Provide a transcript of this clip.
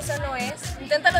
eso no es. Inténtalo.